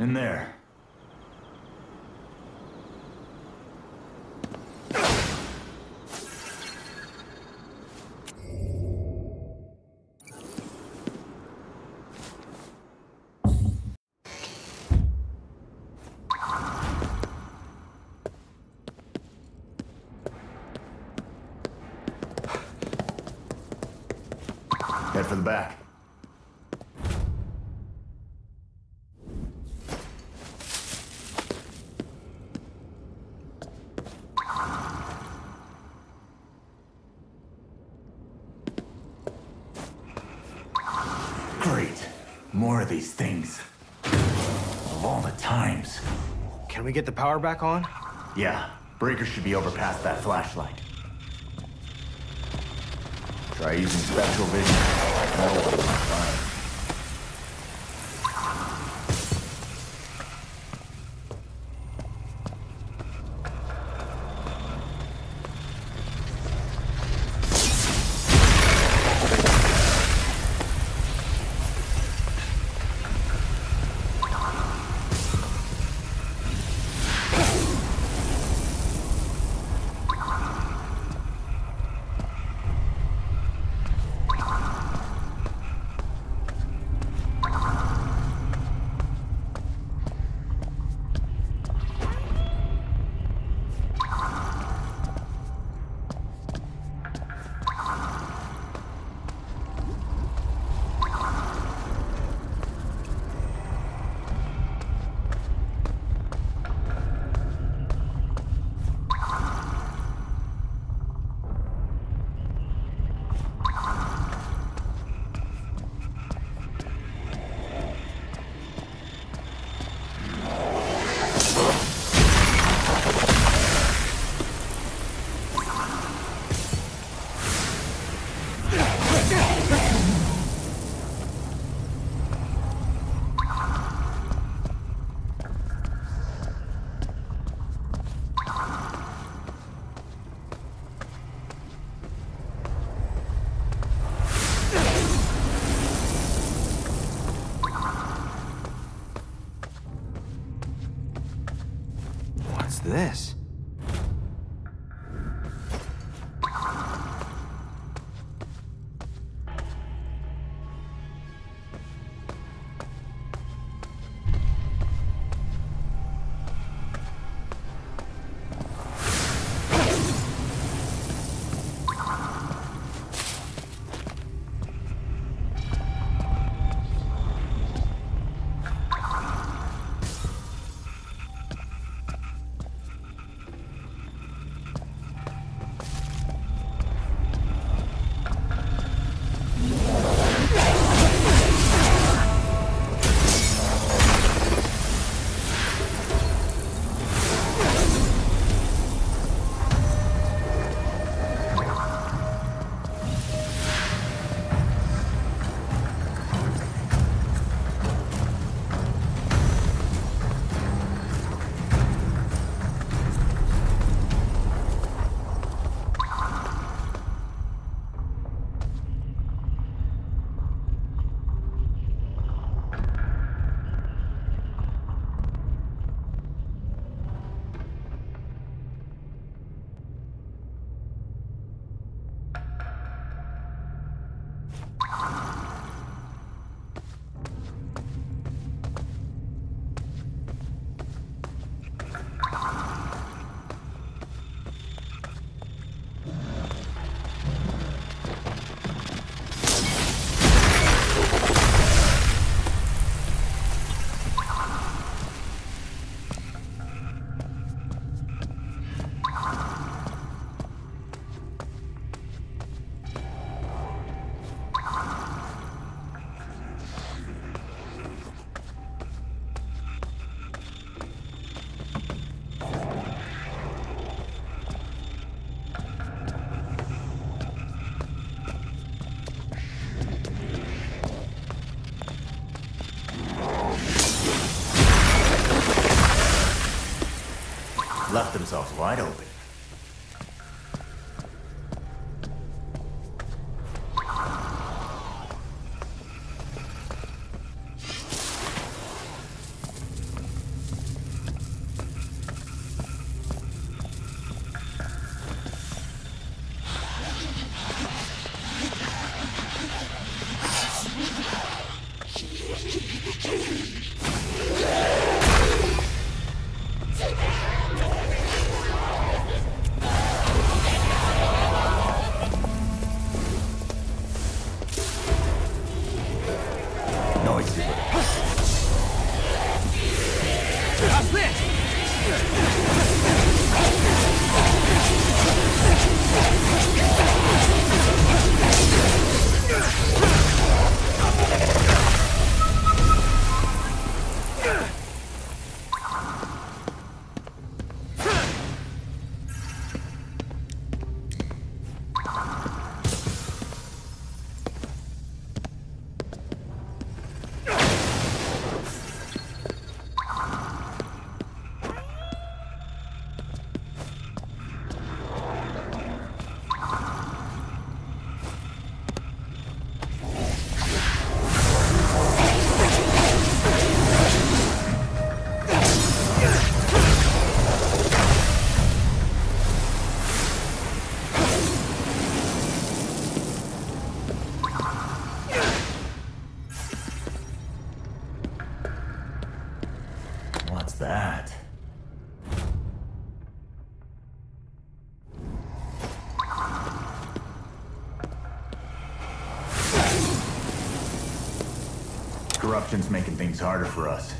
In there. Head for the back. Great. More of these things. Of all the times. Can we get the power back on? Yeah, breaker should be over past that flashlight. Try using spectral vision. Corruption's making things harder for us.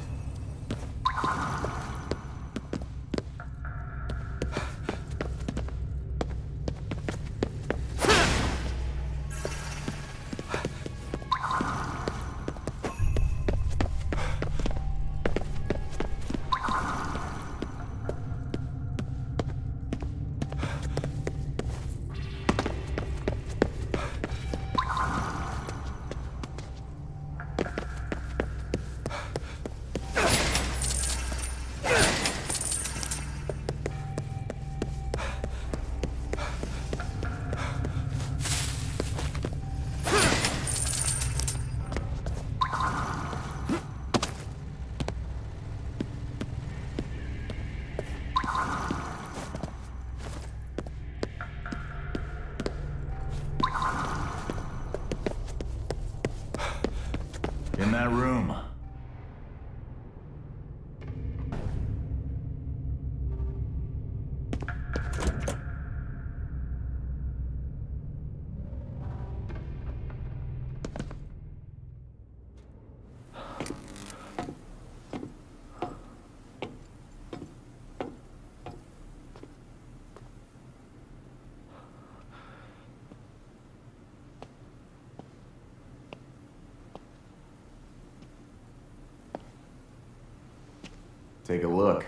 Take a look.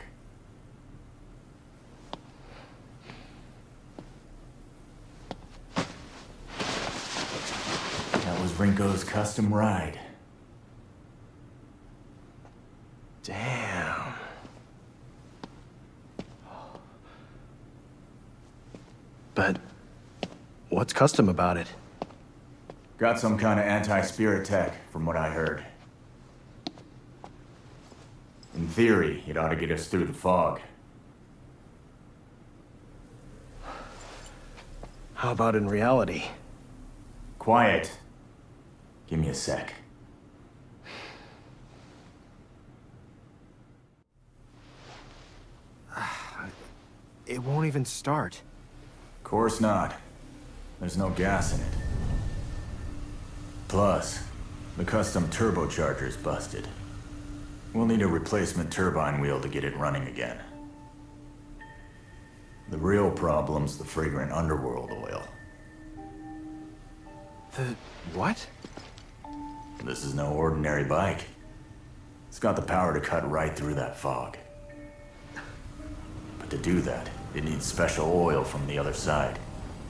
That was Rinko's custom ride. Damn. But what's custom about it? Got some kind of anti-spirit tech, from what I heard. In theory, it ought to get us through the fog. How about in reality? Quiet. Give me a sec. It won't even start. Of course not. There's no gas in it. Plus, the custom turbocharger's busted. We'll need a replacement turbine wheel to get it running again. The real problem's the fragrant underworld oil. The what? This is no ordinary bike. It's got the power to cut right through that fog. But to do that, it needs special oil from the other side.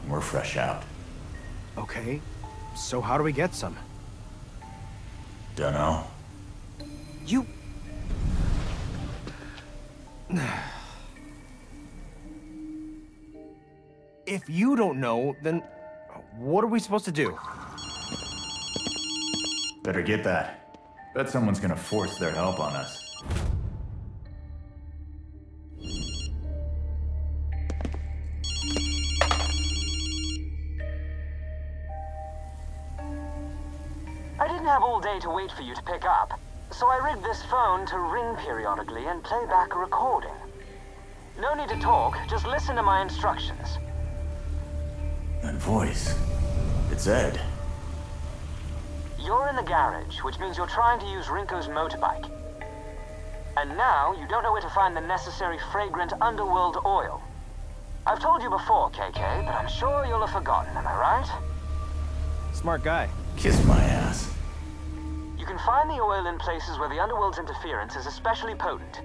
And we're fresh out. Okay. So how do we get some? Dunno. You If you don't know, then uh, what are we supposed to do? Better get that. Bet someone's gonna force their help on us. I didn't have all day to wait for you to pick up, so I rigged this phone to ring periodically and play back a recording. No need to talk, just listen to my instructions. That voice. It's Ed. You're in the garage, which means you're trying to use Rinko's motorbike. And now you don't know where to find the necessary fragrant underworld oil. I've told you before, KK, but I'm sure you'll have forgotten, am I right? Smart guy. Kiss my ass. You can find the oil in places where the underworld's interference is especially potent.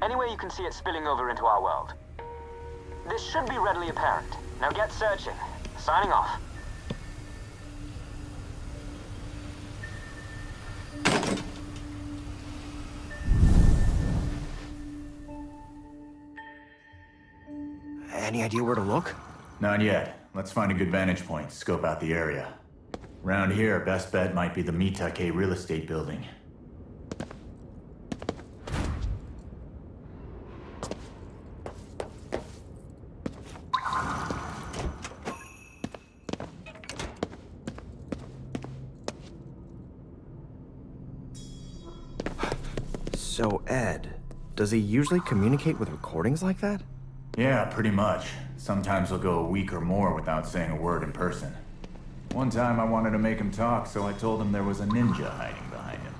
Anywhere you can see it spilling over into our world. This should be readily apparent. Now get searching. Signing off. Any idea where to look? Not yet. Let's find a good vantage point, scope out the area. Around here, best bet might be the Mitake real estate building. So, Ed, does he usually communicate with recordings like that? Yeah, pretty much. Sometimes he'll go a week or more without saying a word in person. One time I wanted to make him talk, so I told him there was a ninja hiding behind him.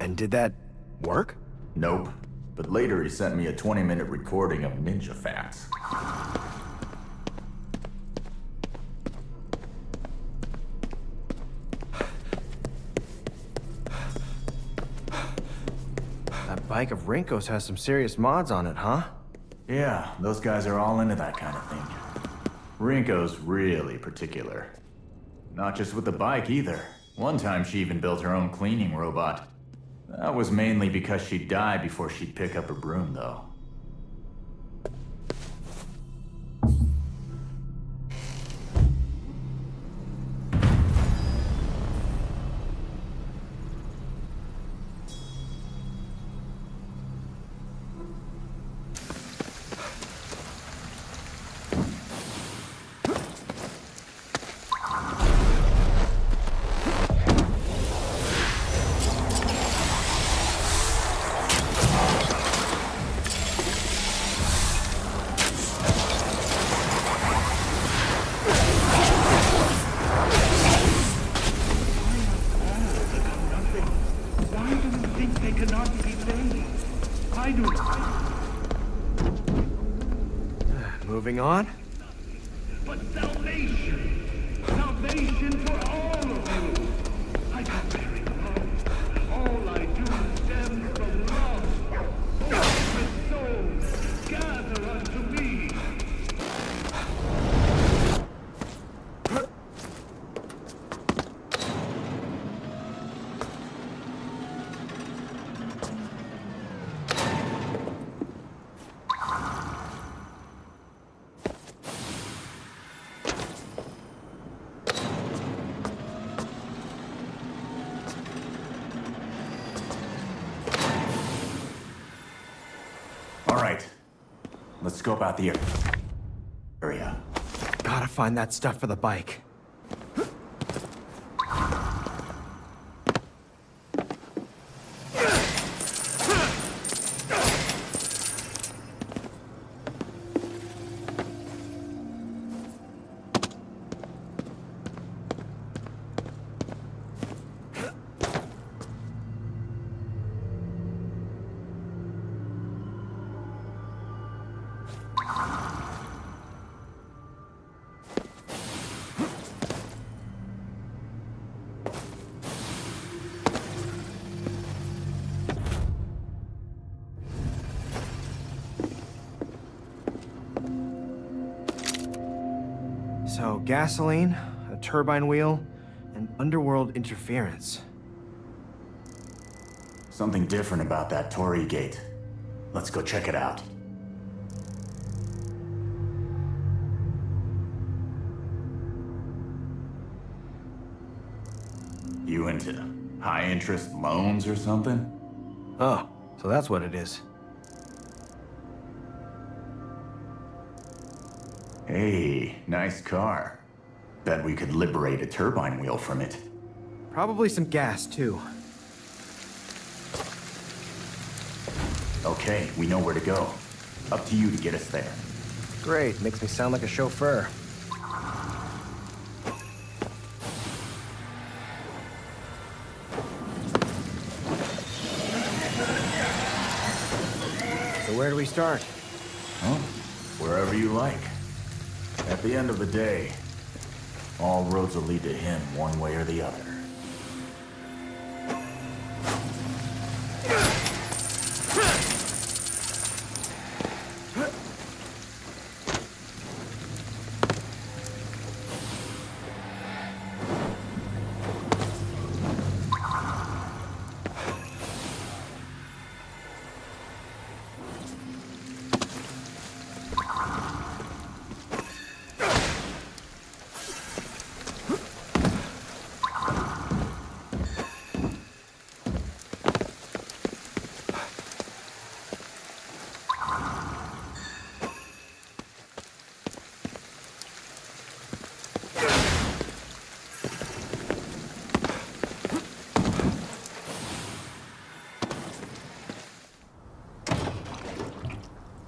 And did that work? Nope. But later he sent me a 20 minute recording of ninja facts. That bike of Rinko's has some serious mods on it, huh? Yeah, those guys are all into that kind of thing. Rinko's really particular. Not just with the bike either. One time she even built her own cleaning robot. That was mainly because she'd die before she'd pick up her broom, though. Moving on? But salvation! Salvation for all of you! I got very love. All I do stems from love. Open souls, gather unto me. All right. Let's scope out the area. Gotta find that stuff for the bike. Gasoline, a turbine wheel, and underworld interference. Something different about that Torii gate. Let's go check it out. You into high interest loans or something? Oh, so that's what it is. Hey, nice car. Bet we could liberate a turbine wheel from it. Probably some gas, too. Okay, we know where to go. Up to you to get us there. Great, makes me sound like a chauffeur. So where do we start? Huh? Wherever you like. At the end of the day, all roads will lead to him one way or the other.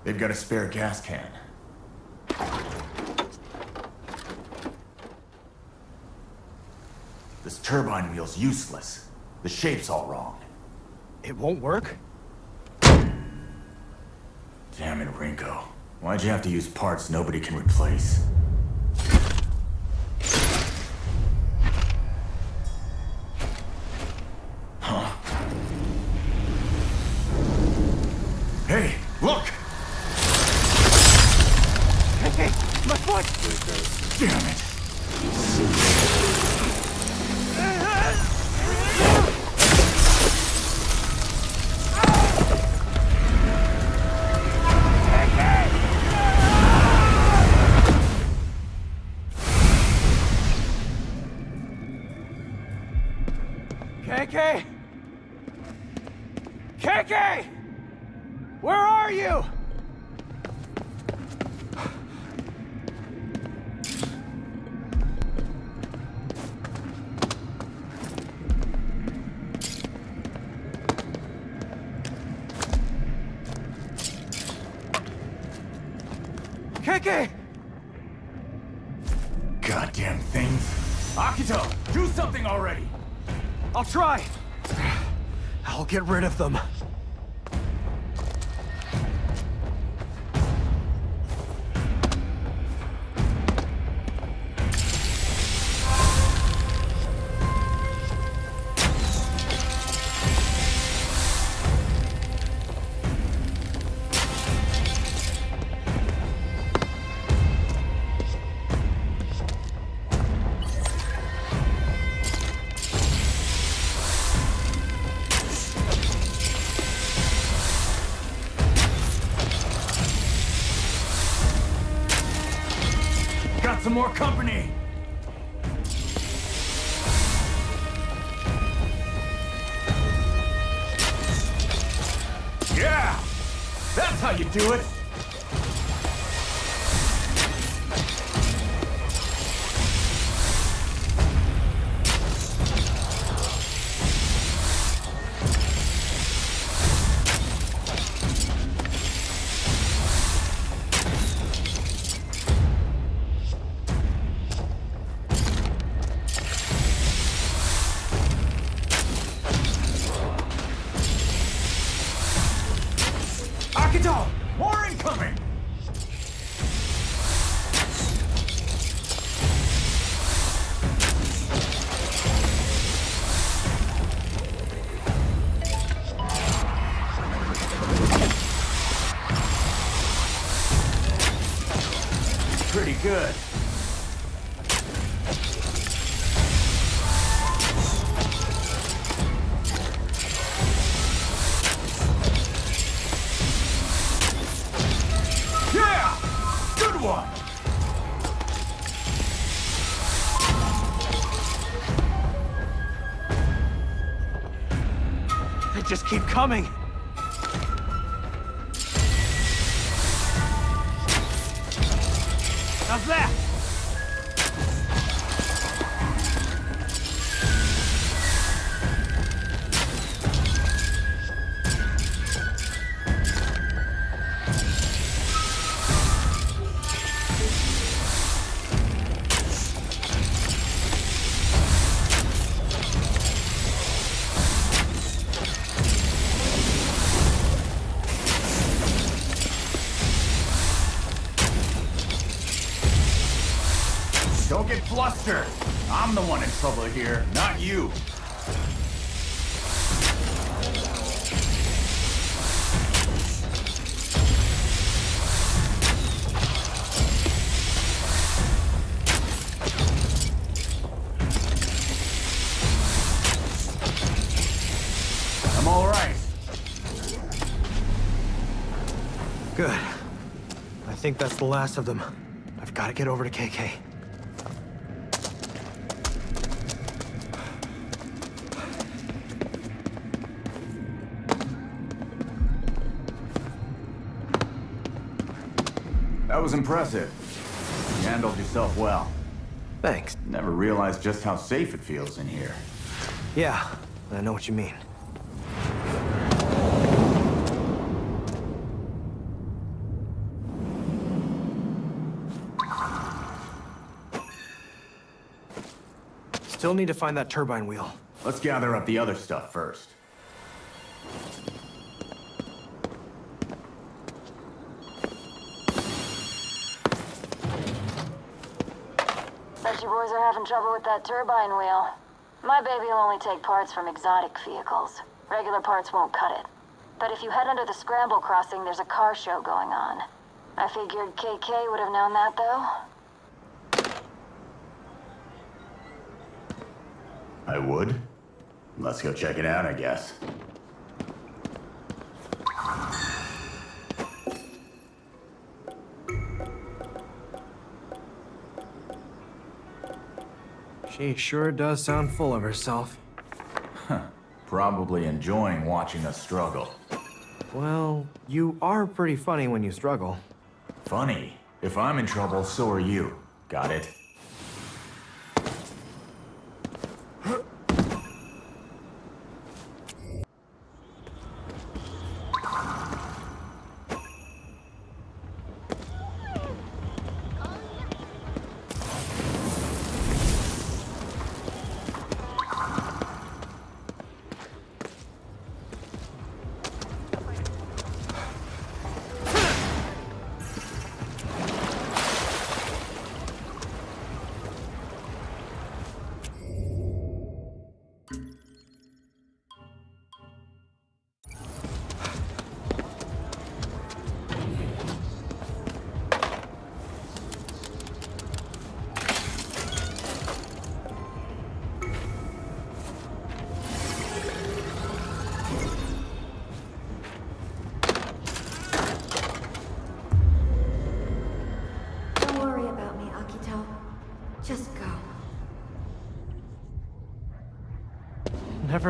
They've got a spare gas can. This turbine wheel's useless. The shape's all wrong. It won't work? Damn it, Rinko. Why'd you have to use parts nobody can replace? KK! KK! Where are you? Get rid of them. They just keep coming. How's that? Think that's the last of them. I've got to get over to KK. That was impressive. You handled yourself well. Thanks. Never realized just how safe it feels in here. Yeah, I know what you mean. Still need to find that turbine wheel. Let's gather up the other stuff first. Bet you boys are having trouble with that turbine wheel. My baby will only take parts from exotic vehicles. Regular parts won't cut it. But if you head under the Scramble Crossing, there's a car show going on. I figured KK would have known that, though. I would. Let's go check it out, I guess. She sure does sound full of herself. Probably enjoying watching us struggle. Well, you are pretty funny when you struggle. Funny. If I'm in trouble, so are you. Got it?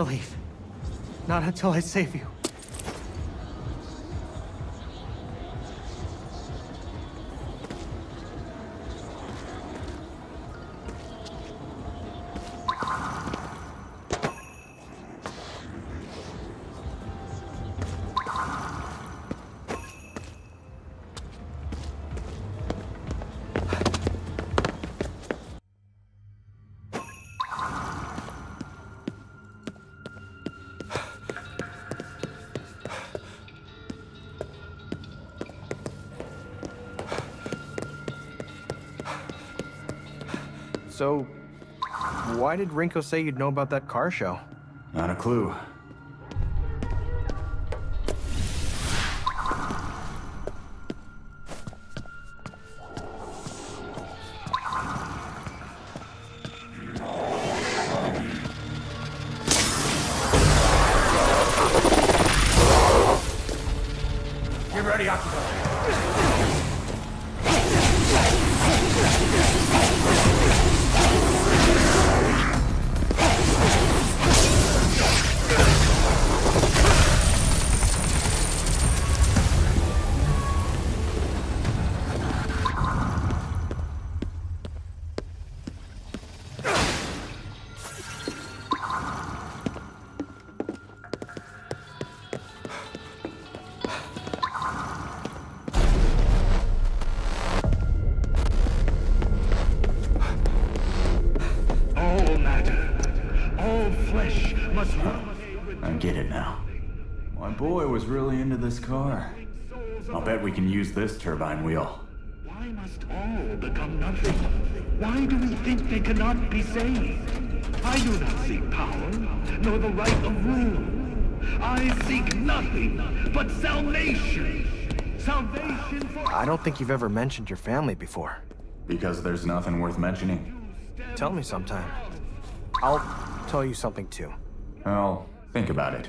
Leave. Not until I save you. So, why did Rinko say you'd know about that car show? Not a clue. This car. I'll bet we can use this turbine wheel. Why must all become nothing? Why do we think they cannot be saved? I do not seek power, nor the right of rule. I seek nothing but salvation. Salvation for I don't think you've ever mentioned your family before. Because there's nothing worth mentioning. Tell me sometime. I'll tell you something too. Well, think about it.